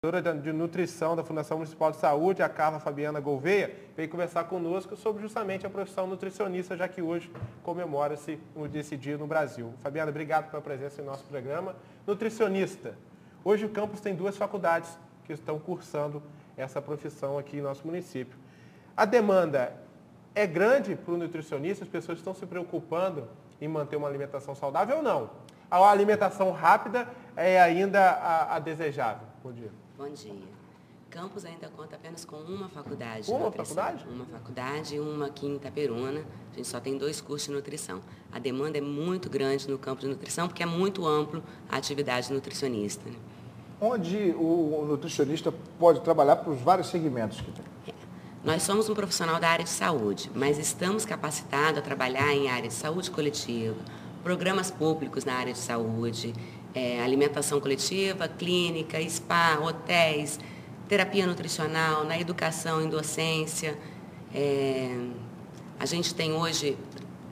diretora de nutrição da Fundação Municipal de Saúde, a Carla Fabiana Gouveia, veio conversar conosco sobre justamente a profissão nutricionista, já que hoje comemora-se desse dia no Brasil. Fabiana, obrigado pela presença em nosso programa. Nutricionista. Hoje o campus tem duas faculdades que estão cursando essa profissão aqui em nosso município. A demanda é grande para o nutricionista, as pessoas estão se preocupando em manter uma alimentação saudável ou não? A alimentação rápida é ainda a, a desejável? Bom dia. Bom dia. Campos ainda conta apenas com uma faculdade. Uma faculdade? Uma faculdade e uma aqui em Itaperuna. A gente só tem dois cursos de nutrição. A demanda é muito grande no campo de nutrição porque é muito amplo a atividade nutricionista. Né? Onde o nutricionista pode trabalhar para os vários segmentos que tem? É. Nós somos um profissional da área de saúde, mas estamos capacitados a trabalhar em área de saúde coletiva, programas públicos na área de saúde, é, alimentação coletiva, clínica, spa, hotéis, terapia nutricional, na educação, em docência. É, a gente tem hoje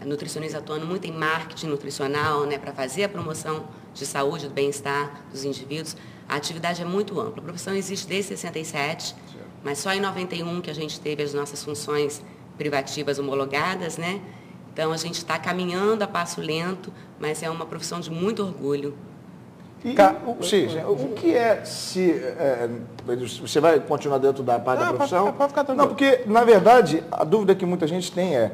nutricionistas atuando muito em marketing nutricional, né, para fazer a promoção de saúde, do bem-estar dos indivíduos. A atividade é muito ampla. A profissão existe desde 67, mas só em 91 que a gente teve as nossas funções privativas homologadas, né? Então a gente está caminhando a passo lento, mas é uma profissão de muito orgulho e, ou seja, o que é se. É, você vai continuar dentro da parte da profissão? Pode, ficar tranquilo. Não, porque, na verdade, a dúvida que muita gente tem é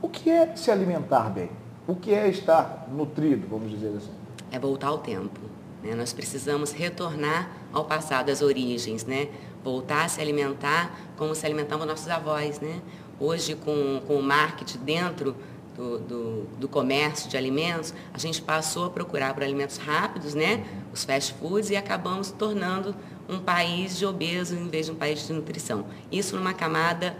o que é se alimentar bem? O que é estar nutrido, vamos dizer assim? É voltar ao tempo. Né? Nós precisamos retornar ao passado, às origens, né? Voltar a se alimentar como se alimentavam nossos avós, né? Hoje, com, com o marketing dentro do, do, do, comércio de alimentos, a gente passou a procurar por alimentos rápidos, né? Os fast foods, e acabamos tornando um país de obeso em vez de um país de nutrição. Isso numa camada,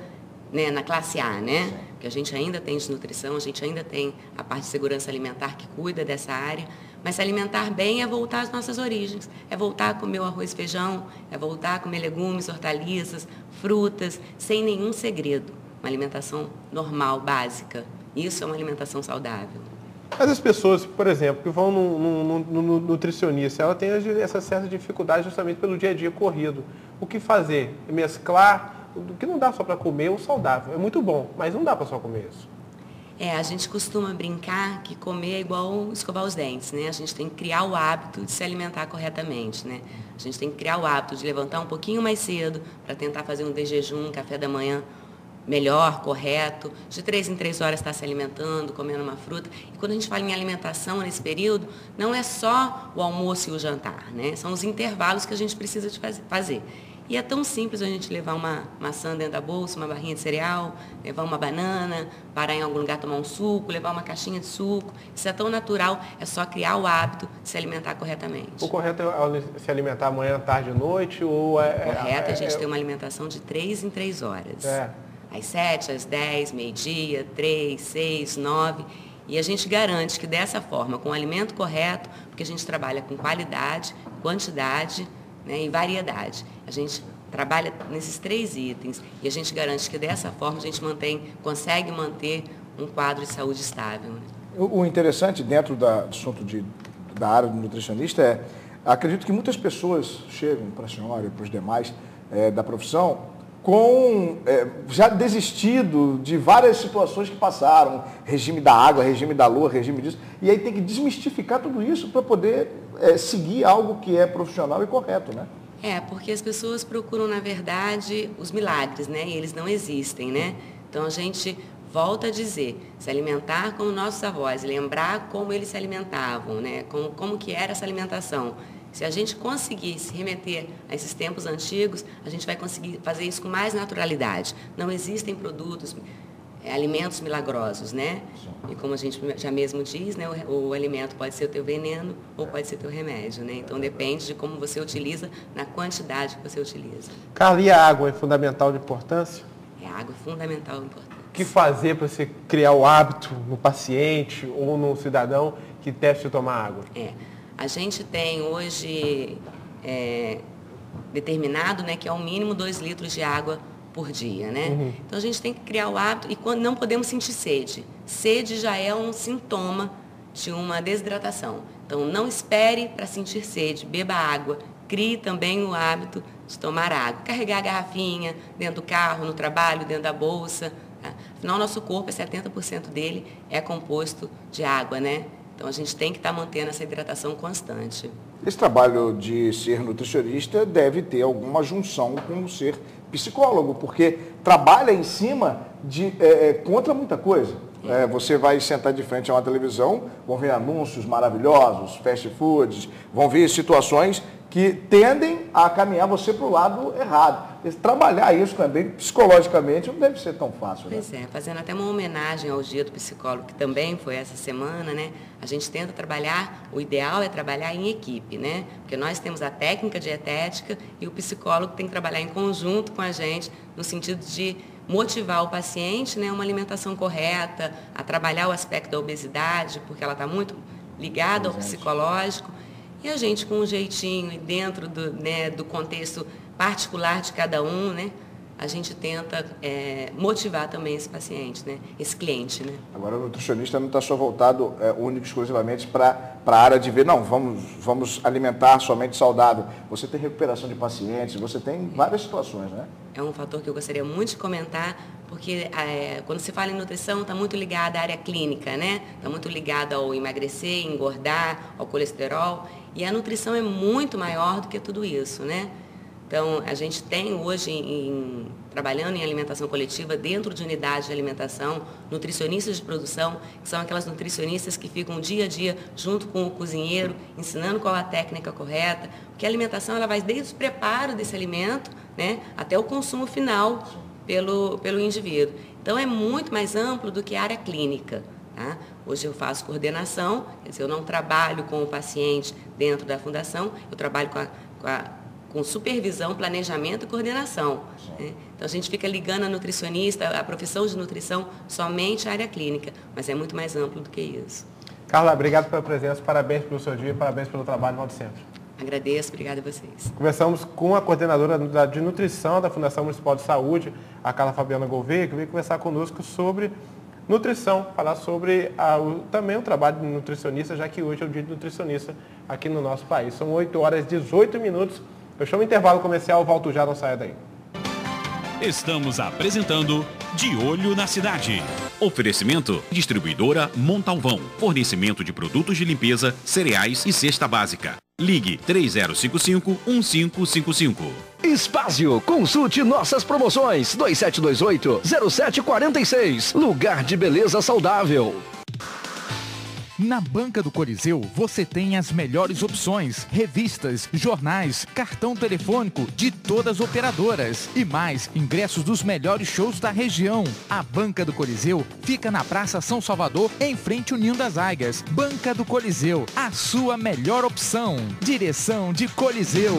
né, na classe A, né? Que a gente ainda tem de nutrição, a gente ainda tem a parte de segurança alimentar que cuida dessa área. Mas se alimentar bem é voltar às nossas origens. É voltar a comer o arroz e feijão, é voltar a comer legumes, hortaliças, frutas, sem nenhum segredo. Uma alimentação normal, básica. Isso é uma alimentação saudável. Mas as pessoas, por exemplo, que vão no, nutricionista, ela tem essa certa dificuldade justamente pelo dia a dia corrido. O que fazer? Mesclar o que não dá só para comer o saudável. É muito bom, mas não dá para só comer isso. É, a gente costuma brincar que comer é igual escovar os dentes, né? A gente tem que criar o hábito de se alimentar corretamente, né? A gente tem que criar o hábito de levantar um pouquinho mais cedo para tentar fazer um de jejum, um café da manhã melhor, correto, de três em três horas estar se alimentando, comendo uma fruta. E quando a gente fala em alimentação nesse período, não é só o almoço e o jantar, né? São os intervalos que a gente precisa de fazer. E é tão simples a gente levar uma maçã dentro da bolsa, uma barrinha de cereal, levar uma banana, parar em algum lugar tomar um suco, levar uma caixinha de suco. Isso é tão natural, é só criar o hábito de se alimentar corretamente. O correto é se alimentar amanhã, tarde e noite? Ou é, o correto é, é a gente é, ter uma alimentação de três em três horas. É às 7, às 10, meio-dia, 3, 6, 9. E a gente garante que dessa forma, com o alimento correto, porque a gente trabalha com qualidade, quantidade né, e variedade. A gente trabalha nesses três itens e a gente garante que dessa forma a gente mantém, consegue manter um quadro de saúde estável. Né? O interessante dentro do assunto de, da área do nutricionista é, acredito que muitas pessoas chegam para a senhora e para os demais é, da profissão com é, já desistido de várias situações que passaram, regime da água, regime da lua, regime disso, e aí tem que desmistificar tudo isso para poder é, seguir algo que é profissional e correto, né? É, porque as pessoas procuram, na verdade, os milagres, né? E eles não existem, né? Então a gente volta a dizer, se alimentar como nossos avós, lembrar como eles se alimentavam, né? Como, como que era essa alimentação se a gente conseguir se remeter a esses tempos antigos, a gente vai conseguir fazer isso com mais naturalidade. Não existem produtos, é, alimentos milagrosos, né? E como a gente já mesmo diz, né, o, o, alimento pode ser o teu veneno ou pode ser o teu remédio, né? Então depende de como você utiliza, na quantidade que você utiliza. Carla, e a água é fundamental de importância? É, a água é fundamental de importância. O que fazer para você criar o hábito no paciente ou no cidadão que teste tomar água? É. A gente tem hoje é, determinado né, que é o mínimo 2 litros de água por dia, né? Uhum. Então a gente tem que criar o hábito e quando não podemos sentir sede. Sede já é um sintoma de uma desidratação. Então não espere para sentir sede, beba água crie também o hábito de tomar água. Carregar a garrafinha dentro do carro, no trabalho, dentro da bolsa. Tá? Afinal, nosso corpo, 70% dele é composto de água, né? Então a gente tem que estar tá mantendo essa hidratação constante. Esse trabalho de ser nutricionista deve ter alguma junção com o ser psicólogo, porque trabalha em cima de é, contra muita coisa. É, você vai sentar de frente a uma televisão, vão ver anúncios maravilhosos, fast foods, vão ver situações que tendem a caminhar você para o lado errado. Trabalhar isso também psicologicamente não deve ser tão fácil. Né? Pois é, fazendo até uma homenagem ao dia do psicólogo, que também foi essa semana, né? A gente tenta trabalhar, o ideal é trabalhar em equipe, né? Porque nós temos a técnica dietética e o psicólogo tem que trabalhar em conjunto com a gente, no sentido de motivar o paciente, né, uma alimentação correta, a trabalhar o aspecto da obesidade, porque ela está muito ligada ao psicológico, e a gente com um jeitinho e dentro do, né, do contexto particular de cada um, né, a gente tenta é, motivar também esse paciente, né? esse cliente. Né? Agora, o nutricionista não está só voltado é, único exclusivamente para a área de ver, não, vamos, vamos alimentar somente saudável. Você tem recuperação de pacientes, você tem várias situações, né? É um fator que eu gostaria muito de comentar, porque é, quando se fala em nutrição, está muito ligada à área clínica, né? Está muito ligada ao emagrecer, engordar, ao colesterol. E a nutrição é muito maior do que tudo isso, né? Então, a gente tem hoje, em, trabalhando em alimentação coletiva, dentro de unidades de alimentação, nutricionistas de produção, que são aquelas nutricionistas que ficam dia a dia junto com o cozinheiro, ensinando qual a técnica correta, porque a alimentação ela vai desde o preparo desse alimento né, até o consumo final pelo, pelo indivíduo. Então, é muito mais amplo do que a área clínica. Tá? Hoje eu faço coordenação, quer dizer, eu não trabalho com o paciente dentro da fundação, eu trabalho com a, com a com supervisão, planejamento e coordenação. Né? Então a gente fica ligando a nutricionista, a profissão de nutrição, somente à área clínica, mas é muito mais amplo do que isso. Carla, obrigado pela presença, parabéns pelo seu dia, parabéns pelo trabalho no Centro. Agradeço, obrigada a vocês. Conversamos com a coordenadora de nutrição da Fundação Municipal de Saúde, a Carla Fabiana Gouveia, que veio conversar conosco sobre nutrição, falar sobre a, o, também o trabalho de nutricionista, já que hoje é o dia de nutricionista aqui no nosso país. São 8 horas e 18 minutos. Eu chamo o intervalo comercial, volto já, não saia daí. Estamos apresentando De Olho na Cidade. Oferecimento Distribuidora Montalvão. Fornecimento de produtos de limpeza, cereais e cesta básica. Ligue 3055-1555. Espásio, consulte nossas promoções 2728-0746. Lugar de beleza saudável. Na Banca do Coliseu você tem as melhores opções, revistas, jornais, cartão telefônico de todas as operadoras e mais ingressos dos melhores shows da região. A Banca do Coliseu fica na Praça São Salvador, em frente ao Ninho das Águias. Banca do Coliseu, a sua melhor opção. Direção de Coliseu.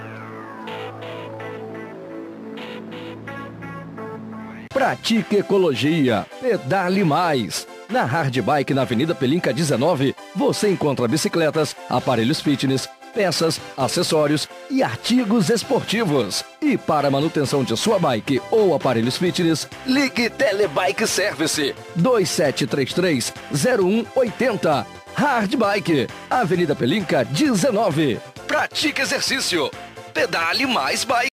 Pratique ecologia. Pedale mais. Na Hard Bike na Avenida Pelinca 19, você encontra bicicletas, aparelhos fitness, peças, acessórios e artigos esportivos. E para manutenção de sua bike ou aparelhos fitness, ligue Telebike Service 2733 0180. Hard Bike, Avenida Pelinca 19. Pratique exercício. Pedale mais bike.